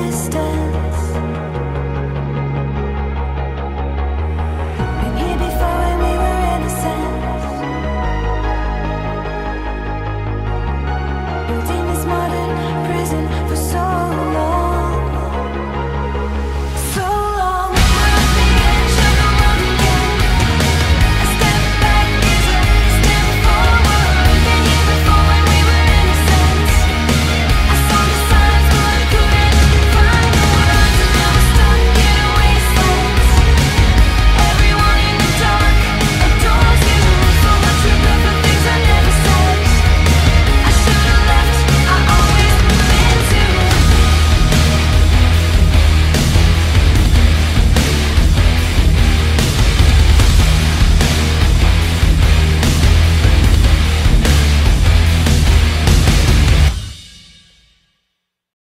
Distance.